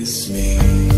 miss me.